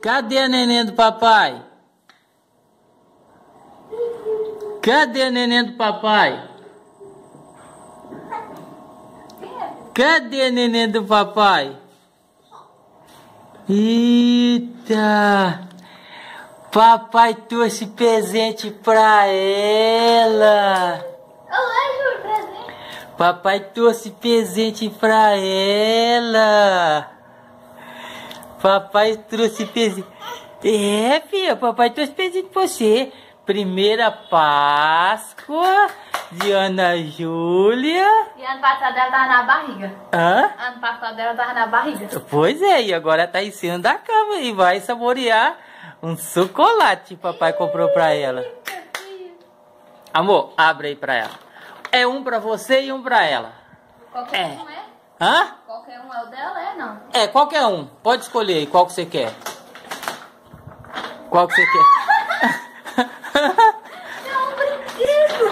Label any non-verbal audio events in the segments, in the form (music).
Cadê a neném do papai? Cadê a neném do papai? Cadê a neném do papai? Eita! Papai trouxe presente pra ela. Olá, Júlio, presente. Papai trouxe presente pra ela. Papai trouxe presente. É, filha, papai trouxe presente pra você. Primeira Páscoa de Ana Júlia. E ano passado ela tava na barriga. Hã? Ano passado ela tava na barriga. Pois é, e agora tá em cima da cama e vai saborear um chocolate que papai comprou pra ela. Amor, abre aí pra ela. É um pra você e um pra ela. Qualquer É. um é? Hã? Qualquer um é o dela, é não. É, qualquer um. Pode escolher aí qual que você quer. Qual que você quer? (laughs) É um brinquedo.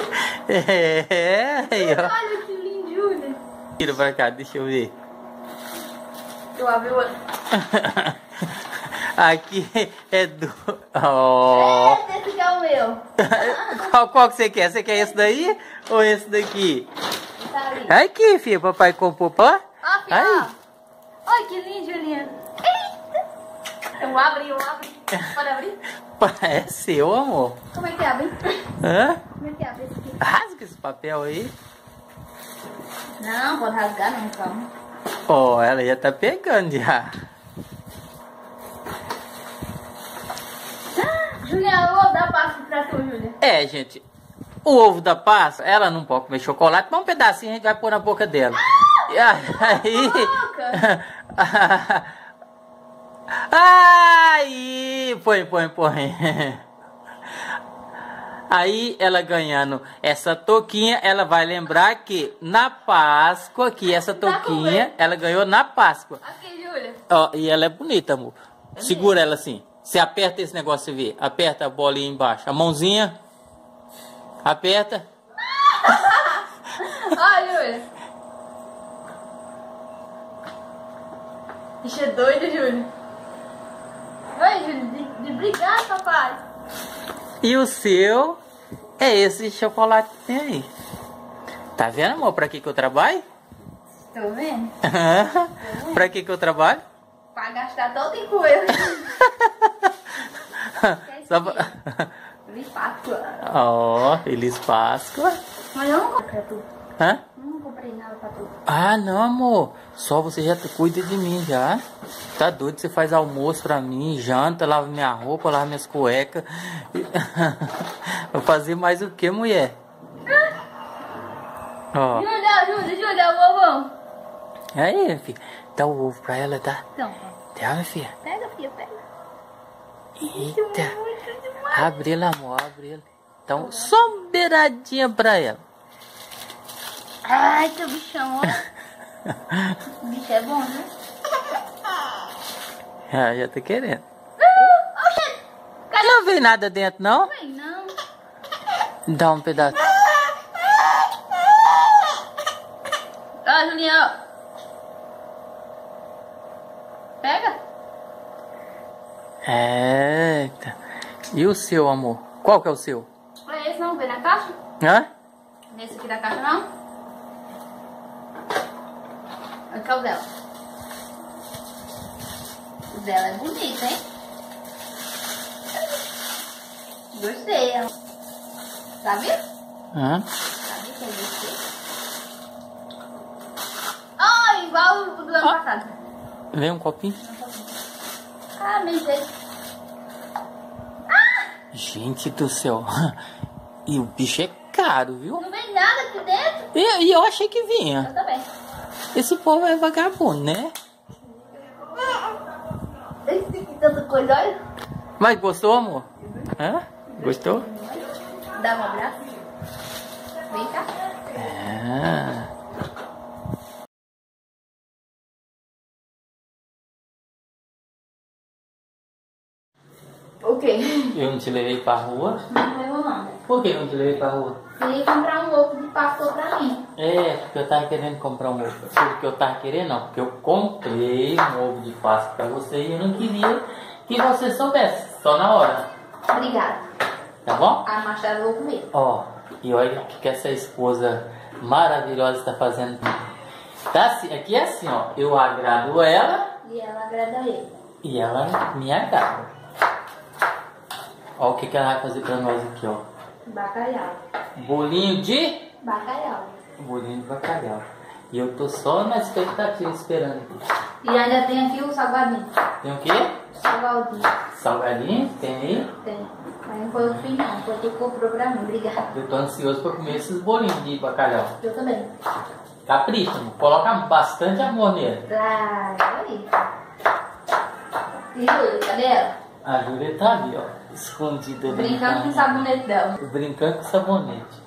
É, aí, ó. Olha que lindo, Júlia. Tira pra cá, deixa eu ver. Eu abri o. (laughs) Aqui é do. Ó. É, esse que é o meu. (laughs) Qual, qual que você quer? Você quer esse daí ou esse daqui? Tá. Aqui, filha, papai comprou. Ó. Ó. Olha que lindo, Juliana. Eita. Eu abri, eu abri. Pode abrir? (laughs) É seu, amor. Como é que abre? Hã? Como é que abre esse aqui? Rasga esse papel aí. Não, pode rasgar não, calma. Ó, ela já tá pegando já. (gasps) Juliana, eu vou dar passo pra tu, Julia. É, gente. O ovo da passa, ela não pode comer chocolate, mas um pedacinho a gente vai pôr na boca dela. E (laughs) aí. (laughs) Aí, põe, põe, põe. (laughs) Aí ela ganhando essa touquinha, ela vai lembrar que na Páscoa, que essa touquinha, ela ganhou na Páscoa. Aqui, Júlia. Ó, e ela é bonita, amor. Segura ela assim. Você aperta esse negócio e vê. Aperta a bolinha embaixo. A mãozinha. Aperta. Ó, Júlia. Bicho é doido, Júlia. Oi, Júlia. De, de brigar, papai. E o seu é esse chocolate que tem aí. Tá vendo, amor, pra que que eu trabalho? Tô vendo? (laughs) pra que que eu trabalho? Pra gastar todo em coisa. (laughs) Só pra... Feliz Páscoa. Ó, Feliz Páscoa. Mas eu não comprei pra tu. Hã? Comprei nada pra tu. Ah, não, amor. Só você já cuida de mim já. Tá doido? Você faz almoço pra mim, janta, lava minha roupa, lava minhas cuecas. (laughs) Vou fazer mais o que, mulher? Ó. Júlia, Júlia, Júlia, o vovô. Aí, filha. Dá o ovo pra ela, tá? Então, Dá, minha filha. pega, filha, pega. Eita. Abre ela, amor, abre ela. Então, só uma beiradinha pra ela. Ai, teu bichão, ó. Bicho é bom, né? Ah, já tá querendo. Cadê Não vem nada dentro, não? o bem? Não. Dá um pedaço. Ó, Julião. Pega. Eita. E o seu, amor? Qual que é o seu? É esse não, vem na caixa? Hã? Nesse aqui da caixa, não? Aqui é o dela. O dela é bonito, hein? Gostei. Sabe? Hã? Sabe que eu gostei? Ah, igual o do ano Ah. passado. Vem um copinho. Ah, mentei. Gente do céu. (laughs) E o bicho é caro, viu? Não vem nada aqui dentro? E, e eu achei que vinha. Eu também. Esse povo é vagabundo, né? Esse aqui tanta coisa, olha. Mas gostou, amor? Hã? Gostou? Dá um abraço. Vem cá. Ah. O quê? Eu não te levei pra rua? Não não. Por que eu não te levei pra rua? Você ia comprar um ovo de pastor pra mim. É, porque eu tava querendo comprar um ovo. Porque eu tava querendo, não. Porque eu comprei um ovo de Páscoa pra você e eu não queria que você soubesse, só na hora. Obrigada. Tá bom? A machada eu vou comer. Ó, e olha o que essa esposa maravilhosa está fazendo. Tá assim, aqui é assim, ó. Eu agrado ela E ela agrada ele. e ela me agrada. Ó o que, que ela vai fazer pra nós aqui, ó. Bacalhau. Bolinho de... Bacalhau. Bolinho de bacalhau. E eu tô só na expectativa, esperando aqui. E ainda tem aqui o salgadinho. Tem o quê? Salgadinho. Salgadinho? Tem aí? Tem. Mas não foi o fim não, foi tu que comprou pra mim. Obrigada. Eu tô ansioso pra comer esses bolinhos de bacalhau. Eu também. Capricha, coloca bastante amor nele. Claro, aí. E Júlia, cadê ela? A Júlia tá ali, ó. Escondida ali. Brincando com o sabonete dela. Brincando com sabonete.